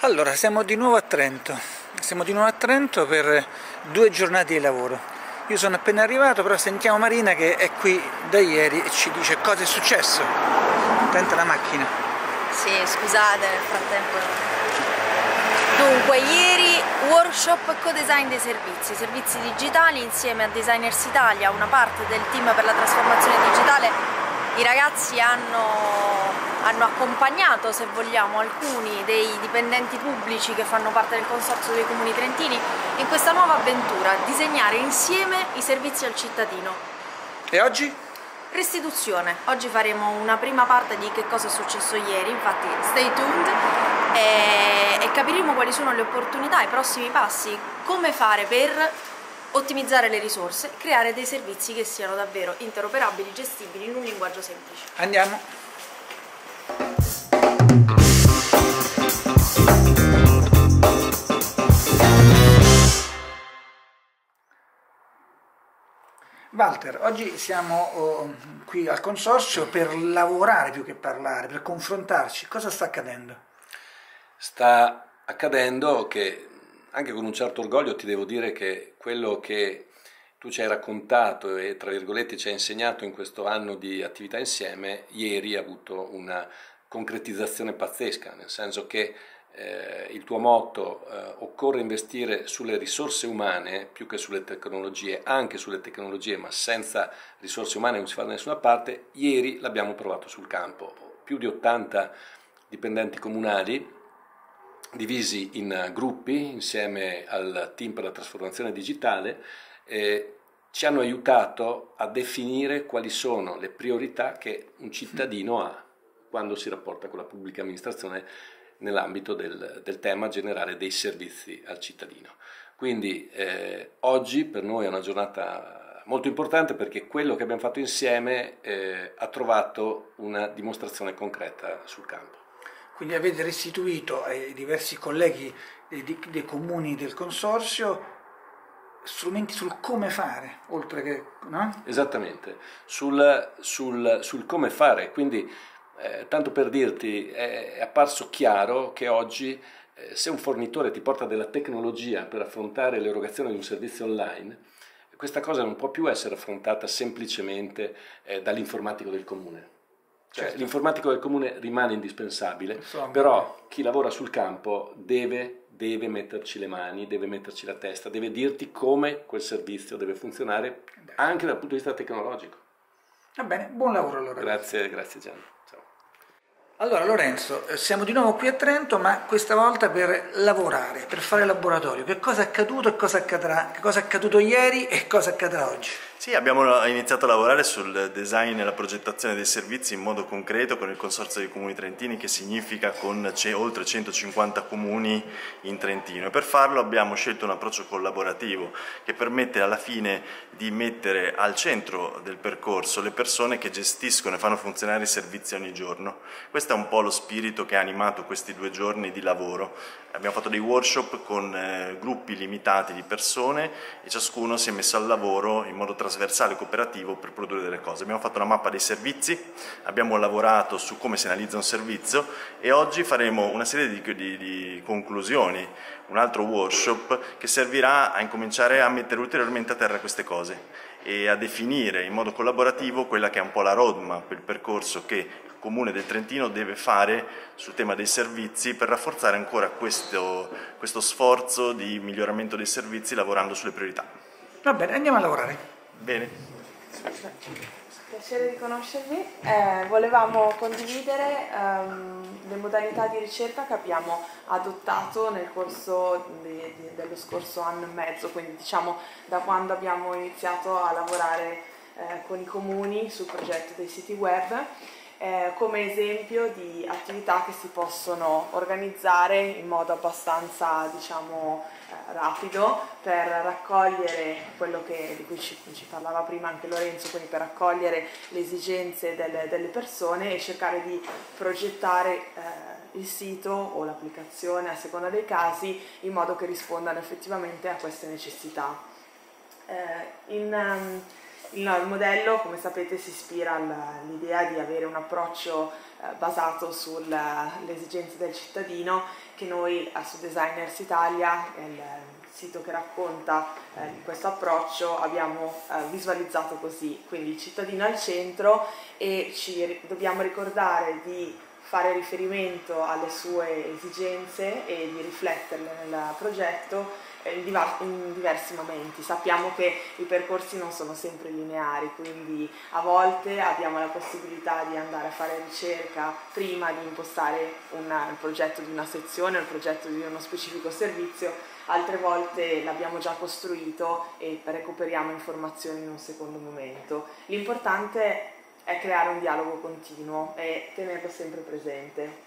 Allora, siamo di nuovo a Trento, siamo di nuovo a Trento per due giornate di lavoro. Io sono appena arrivato, però sentiamo Marina che è qui da ieri e ci dice cosa è successo. Attenta la macchina. Sì, scusate nel frattempo. Dunque, ieri workshop co-design dei servizi, servizi digitali insieme a Designers Italia, una parte del team per la trasformazione digitale. I ragazzi hanno hanno accompagnato, se vogliamo, alcuni dei dipendenti pubblici che fanno parte del Consorzio dei Comuni Trentini in questa nuova avventura, disegnare insieme i servizi al cittadino. E oggi? Restituzione. Oggi faremo una prima parte di che cosa è successo ieri, infatti stay tuned e, e capiremo quali sono le opportunità, i prossimi passi, come fare per ottimizzare le risorse, creare dei servizi che siano davvero interoperabili, gestibili in un linguaggio semplice. Andiamo! Walter, oggi siamo oh, qui al consorzio per lavorare più che parlare, per confrontarci. Cosa sta accadendo? Sta accadendo che, anche con un certo orgoglio, ti devo dire che quello che tu ci hai raccontato e, tra virgolette, ci hai insegnato in questo anno di attività insieme, ieri ha avuto una concretizzazione pazzesca, nel senso che eh, il tuo motto eh, occorre investire sulle risorse umane più che sulle tecnologie, anche sulle tecnologie, ma senza risorse umane non si fa da nessuna parte, ieri l'abbiamo provato sul campo. Più di 80 dipendenti comunali divisi in gruppi insieme al team per la trasformazione digitale eh, ci hanno aiutato a definire quali sono le priorità che un cittadino ha quando si rapporta con la pubblica amministrazione nell'ambito del, del tema generale dei servizi al cittadino. Quindi eh, oggi per noi è una giornata molto importante perché quello che abbiamo fatto insieme eh, ha trovato una dimostrazione concreta sul campo. Quindi avete restituito ai diversi colleghi dei, dei comuni del consorzio strumenti sul come fare, oltre che... No? Esattamente, sul, sul, sul come fare, quindi eh, tanto per dirti, è, apparso chiaro che oggi eh, se un fornitore ti porta della tecnologia per affrontare l'erogazione di un servizio online, questa cosa non può più essere affrontata semplicemente eh, dall'informatico del comune. Cioè, certo. L'informatico del comune rimane indispensabile, Insomma, però chi lavora sul campo deve, deve metterci le mani, deve metterci la testa, deve dirti come quel servizio deve funzionare anche dal punto di vista tecnologico. Va bene, buon lavoro allora. Grazie, grazie Gianni. Allora Lorenzo, eh, siamo di nuovo qui a Trento, ma questa volta per lavorare, per fare laboratorio. Che cosa è accaduto e cosa accadrà? Che cosa è accaduto ieri e cosa accadrà oggi? Sì, abbiamo iniziato a lavorare sul design e la progettazione dei servizi in modo concreto con il Consorzio dei Comuni Trentini che significa con oltre 150 comuni in Trentino e per farlo abbiamo scelto un approccio collaborativo che permette alla fine di mettere al centro del percorso le persone che gestiscono e fanno funzionare i servizi ogni giorno. Questo è un po' lo spirito che ha animato questi due giorni di lavoro. Abbiamo fatto dei workshop con eh, gruppi limitati di persone e ciascuno si è messo al lavoro in modo trasversale e cooperativo per produrre delle cose. Abbiamo fatto una mappa dei servizi, abbiamo lavorato su come si analizza un servizio e oggi faremo una serie di, di, di conclusioni, un altro workshop che servirà a incominciare a mettere ulteriormente a terra queste cose e a definire in modo collaborativo quella che è un po' la roadmap, il percorso che Comune del Trentino deve fare sul tema dei servizi per rafforzare ancora questo, questo sforzo di miglioramento dei servizi lavorando sulle priorità. Va bene, andiamo a lavorare. Bene. Piacere di conoscervi. Eh, volevamo condividere ehm, le modalità di ricerca che abbiamo adottato nel corso di, di, dello scorso anno e mezzo, quindi diciamo da quando abbiamo iniziato a lavorare eh, con i comuni sul progetto dei siti web eh, come esempio di attività che si possono organizzare in modo abbastanza diciamo, eh, rapido per raccogliere quello che, di cui ci, ci, parlava prima anche Lorenzo, quindi per raccogliere le esigenze delle, delle persone e cercare di progettare eh, il sito o l'applicazione a seconda dei casi in modo che rispondano effettivamente a queste necessità. Eh, in, um, Il modello, come sapete, si ispira all'idea di avere un approccio eh, basato sulle esigenze del cittadino che noi su Designers Italia, il sito che racconta eh, questo approccio, abbiamo eh, visualizzato così, quindi il cittadino al centro e ci dobbiamo ricordare di fare riferimento alle sue esigenze e di rifletterle nel progetto in, diversi momenti. Sappiamo che i percorsi non sono sempre lineari, quindi a volte abbiamo la possibilità di andare a fare ricerca prima di impostare una, il progetto di una sezione, il progetto di uno specifico servizio, altre volte l'abbiamo già costruito e recuperiamo informazioni in un secondo momento. L'importante è creare un dialogo continuo e tenerlo sempre presente.